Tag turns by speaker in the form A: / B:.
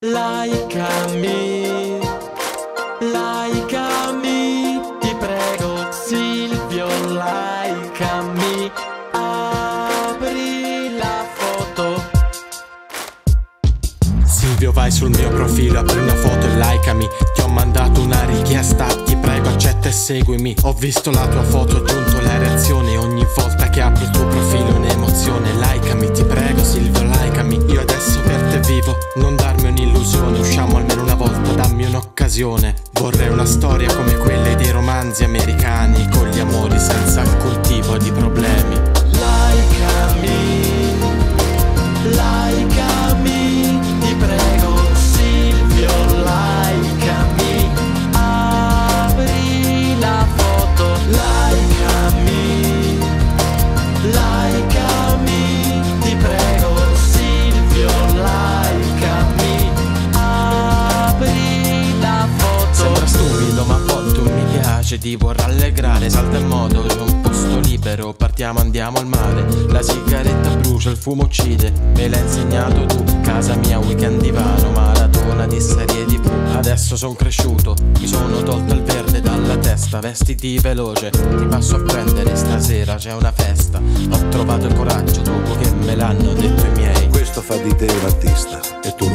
A: Likeami, likeami, ti prego Silvio, likeami, apri la foto.
B: Silvio vai sul mio profilo, apri una foto e likeami Ti ho mandato una richiesta, ti prego accetta e seguimi. Ho visto la tua foto, ho aggiunto un'occasione Vorrei una storia come quelle dei romanzi americani Con gli amori senza alcun tipo di problemi
A: Likeami, likeami, ti prego Silvio, likeami, apri la foto. Likeami, likeami, Ti
B: vorrà rallegrare, salta in moto C'è un posto libero, partiamo andiamo al mare. La sigaretta brucia, il fumo uccide Me l'hai insegnato tu. Casa mia, weekend divano Maratona di serie tv Adesso son cresciuto Mi sono tolto il verde dalla testa Vestiti veloce Ti passo a prendere stasera c'è una festa. Ho trovato il coraggio dopo che me l'hanno detto i miei.
C: Questo fa di te un artista e tu.